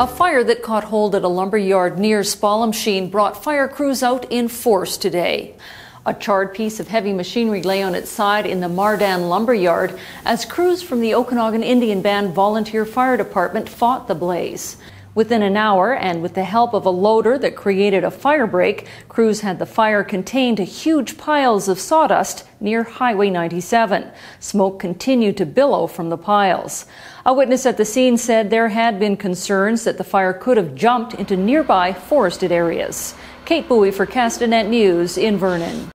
A fire that caught hold at a lumber yard near Spallumcheen brought fire crews out in force today. A charred piece of heavy machinery lay on its side in the Mardan lumber yard as crews from the Okanagan Indian Band Volunteer Fire Department fought the blaze. Within an hour, and with the help of a loader that created a fire break, crews had the fire contained to huge piles of sawdust near Highway 97. Smoke continued to billow from the piles. A witness at the scene said there had been concerns that the fire could have jumped into nearby forested areas. Kate Bouey for Castanet News in Vernon.